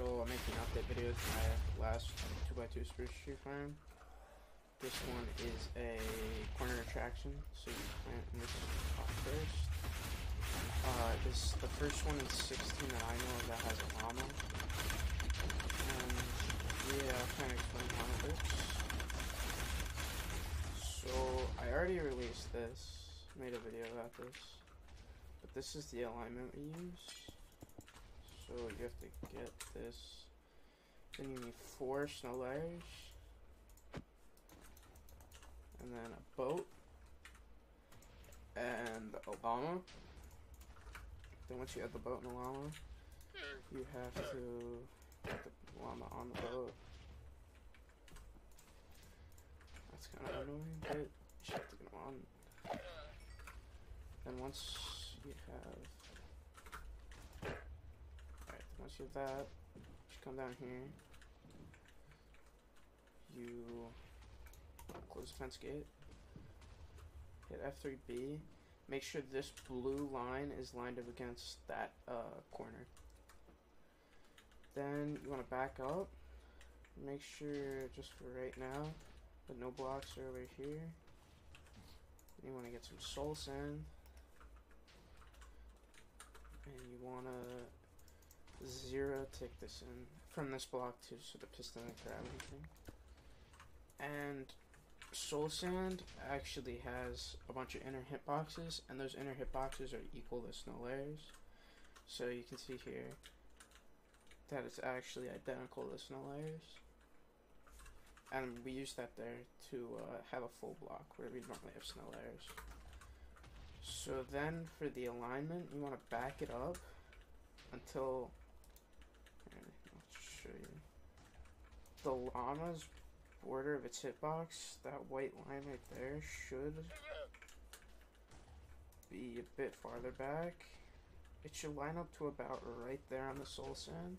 I'm making update videos for my last 2x2 spruce tree farm. This one is a corner retraction, so you plant this spot first. Uh, this the first one is 16 that I know of that has a llama. And yeah, I'll kind of explain how it works. So I already released this, made a video about this, but this is the alignment we use. So you have to get this. Then you need four snow layers. And then a boat. And a llama. Then once you have the boat and the llama, you have to get the llama on the boat. That's kind of annoying, but you have to get them on. Then once you have once you have that, just come down here. You close the fence gate. Hit F3B. Make sure this blue line is lined up against that uh, corner. Then you want to back up. Make sure, just for right now, that no blocks are over here. You want to get some soul sand. And you want to zero take this in from this block too, so the piston and grab anything. And soul sand actually has a bunch of inner hitboxes, and those inner hitboxes are equal to snow layers. So you can see here that it's actually identical to snow layers. And we use that there to uh, have a full block where we normally have snow layers. So then for the alignment, you want to back it up until I'll show you. The llama's border of its hitbox, that white line right there, should be a bit farther back. It should line up to about right there on the soul sand.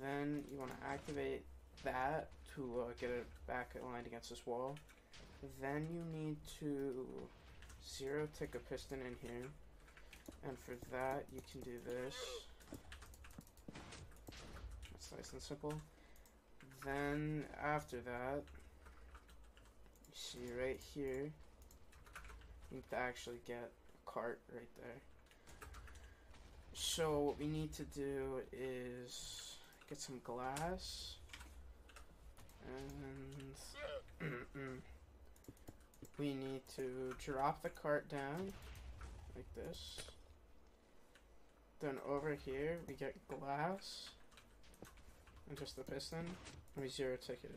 Then you want to activate that to uh, get it back aligned against this wall. Then you need to zero tick a piston in here. And for that, you can do this. It's nice and simple. Then after that, you see right here, you need to actually get a cart right there. So what we need to do is get some glass and we need to drop the cart down like this. Then over here we get glass and just the piston. And we zero ticket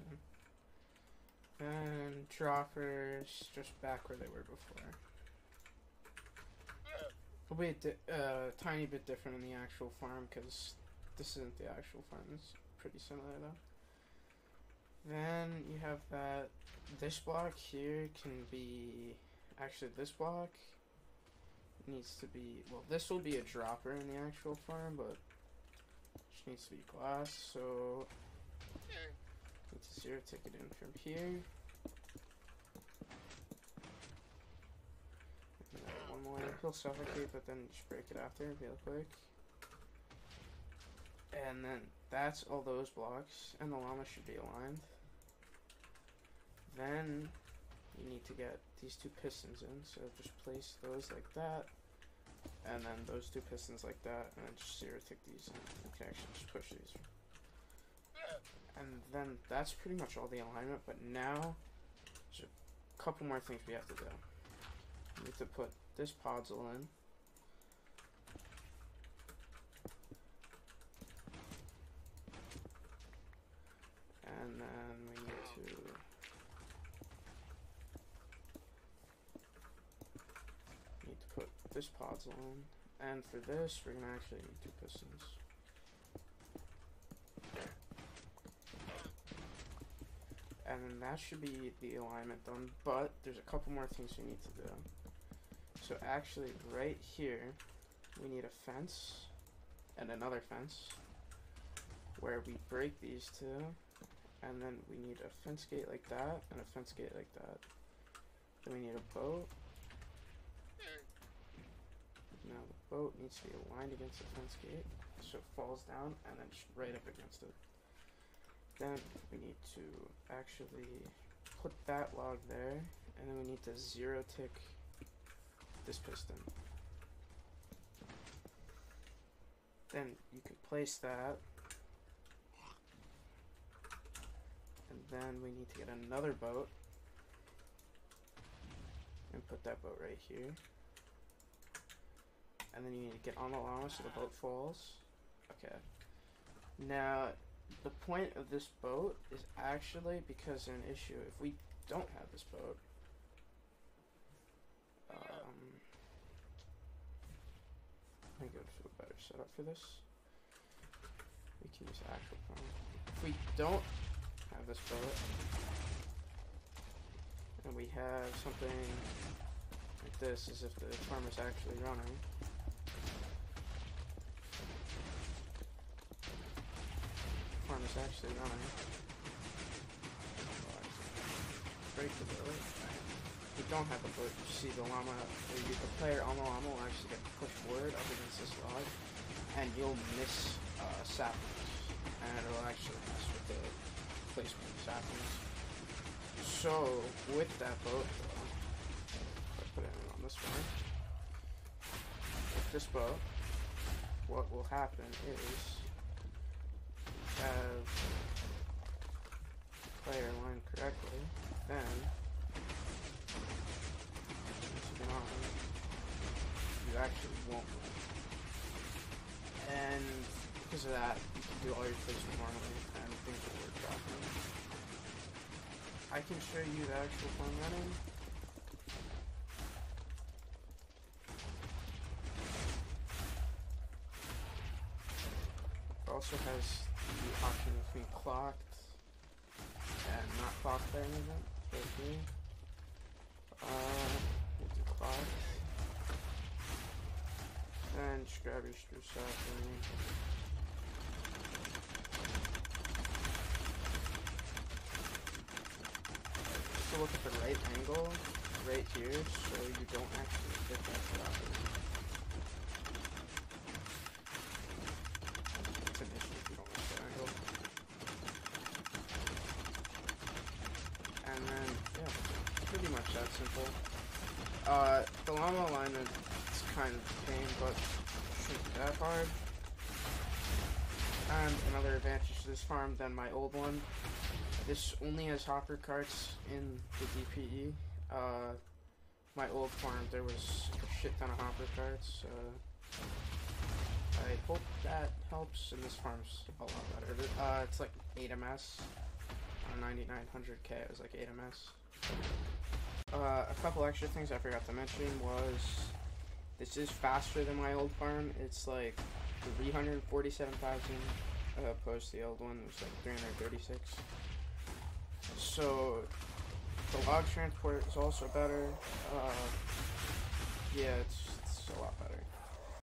in. And droppers just back where they were before. A di uh, tiny bit different in the actual farm because this isn't the actual farm. It's pretty similar though. Then you have that this block here can be actually this block needs to be well this will be a dropper in the actual farm but just needs to be glass so to zero ticket in from here one more he'll suffocate but then just break it after real quick and then that's all those blocks and the llama should be aligned then you need to get these two pistons in, so just place those like that, and then those two pistons like that, and then just zero tick these in. You can actually just push these. And then that's pretty much all the alignment, but now there's a couple more things we have to do. We need to put this podzol in. And then we need to need to put this podzol in. And for this, we're gonna actually need two pistons. And then that should be the alignment done, but there's a couple more things we need to do. So actually, right here, we need a fence and another fence where we break these two, and then we need a fence gate like that and a fence gate like that. Then we need a boat. Now the boat needs to be aligned against the fence gate. so it falls down and then right up against it. Then we need to actually put that log there, and then we need to zero tick this piston. Then you can place that. And then we need to get another boat and put that boat right here. And then you need to get on the llama so the boat falls. Okay. Now, the point of this boat is actually because of an issue. If we don't have this boat, um, me go to a better setup for this. We can use actual. If we don't have this boat, and we have something like this, as if the farm is actually running. Is actually running. Break the. If we don't have a boat, you see the llama, or you, the player on the llama will actually get pushed forward up against this log, and you'll miss uh, saplings, and it'll actually mess with the placement of saplings. So, with that boat, if I put it on this one, with this boat, what will happen is have player line correctly, then you actually won't win. And because of that, you can do all your placement normally and things will work properly. I can show you the actual fun running. Also has option between clocked and not clocked by any event. So here, uh, we'll do clocked. And just grab your spruce sapling. to look at the right angle right here so you don't actually hit that properly. It's an issue if you don't like that angle. And then, yeah, pretty much that simple. Uh, the llama alignment is kind of a pain, but shouldn't be that hard. And another advantage to this farm than my old one this only has hopper carts in the DPE. Uh, my old farm, there was a shit ton of hopper carts. I hope that helps, and this farm's a lot better. Uh, it's like 8 ms. On 9900K, it was like 8 ms. Uh, a couple extra things I forgot to mention was this is faster than my old farm. It's like 347,000 uh, opposed to the old one. It was like 336. So the log transport is also better. Uh, yeah, it's,